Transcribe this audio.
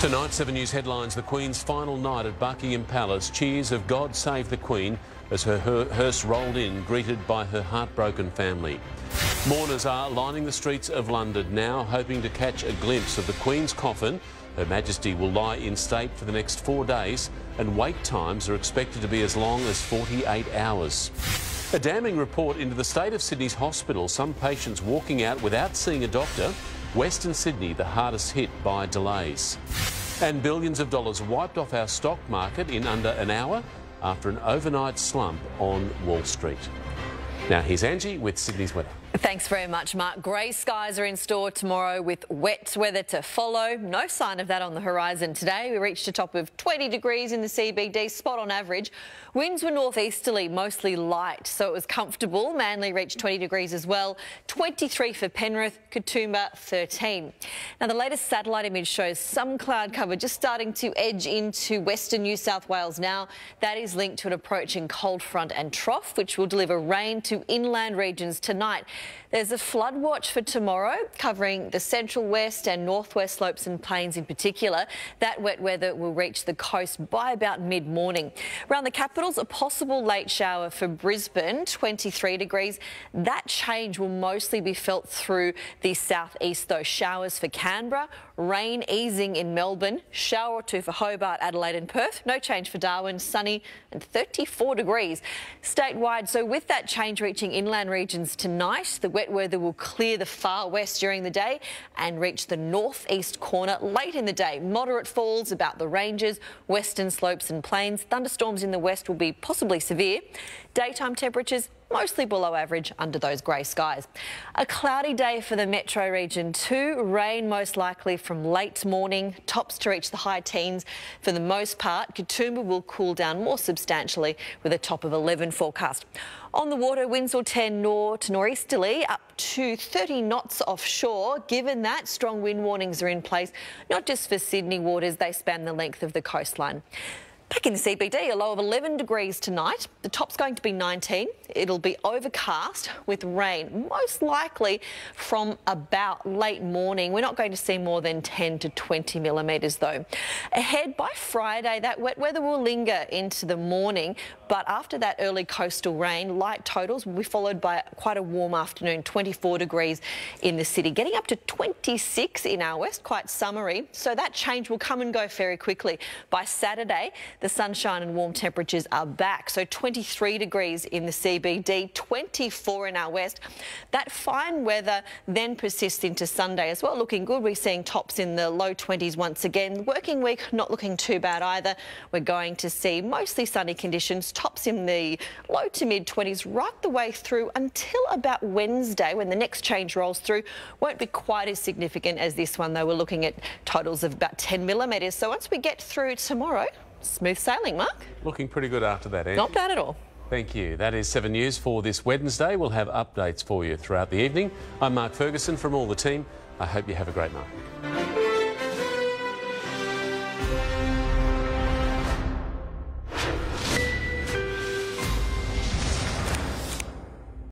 Tonight, 7 News headlines The Queen's final night at Buckingham Palace. Cheers of God Save the Queen as her hearse rolled in, greeted by her heartbroken family. Mourners are lining the streets of London now, hoping to catch a glimpse of the Queen's coffin. Her Majesty will lie in state for the next four days, and wait times are expected to be as long as 48 hours. A damning report into the state of Sydney's hospital, some patients walking out without seeing a doctor. Western Sydney, the hardest hit by delays. And billions of dollars wiped off our stock market in under an hour after an overnight slump on Wall Street. Now, here's Angie with Sydney's weather. Thanks very much, Mark. Grey skies are in store tomorrow with wet weather to follow. No sign of that on the horizon today. We reached a top of 20 degrees in the CBD, spot on average. Winds were northeasterly, mostly light, so it was comfortable. Manly reached 20 degrees as well. 23 for Penrith, Katoomba 13. Now, the latest satellite image shows some cloud cover just starting to edge into western New South Wales now. That is linked to an approaching cold front and trough, which will deliver rain to inland regions tonight. There's a flood watch for tomorrow covering the central west and northwest slopes and plains in particular. That wet weather will reach the coast by about mid-morning. Around the capitals, a possible late shower for Brisbane, 23 degrees. That change will mostly be felt through the southeast, though. Showers for Canberra, rain easing in Melbourne, shower or two for Hobart, Adelaide and Perth. No change for Darwin, sunny and 34 degrees statewide. So with that change reaching inland regions tonight, the wet weather will clear the far west during the day and reach the northeast corner late in the day. Moderate falls about the ranges, western slopes and plains. Thunderstorms in the west will be possibly severe. Daytime temperatures mostly below average under those grey skies. A cloudy day for the metro region too. Rain most likely from late morning, tops to reach the high teens for the most part. Katoomba will cool down more substantially with a top of 11 forecast. On the water, winds will tend north to northeasterly up to 30 knots offshore. Given that, strong wind warnings are in place, not just for Sydney waters, they span the length of the coastline. Back in the CBD, a low of 11 degrees tonight. The top's going to be 19. It'll be overcast with rain, most likely from about late morning. We're not going to see more than 10 to 20 millimetres though. Ahead by Friday, that wet weather will linger into the morning, but after that early coastal rain, light totals will be followed by quite a warm afternoon, 24 degrees in the city, getting up to 26 in our west, quite summery. So that change will come and go very quickly. By Saturday, the sunshine and warm temperatures are back. So 23 degrees in the CBD, 24 in our west. That fine weather then persists into Sunday as well. Looking good. We're seeing tops in the low 20s once again. Working week not looking too bad either. We're going to see mostly sunny conditions, tops in the low to mid 20s right the way through until about Wednesday when the next change rolls through. Won't be quite as significant as this one though. We're looking at totals of about 10 millimetres. So once we get through tomorrow, Smooth sailing, Mark. Looking pretty good after that. Not bad at all. Thank you. That is 7 News for this Wednesday. We'll have updates for you throughout the evening. I'm Mark Ferguson from all the team. I hope you have a great night.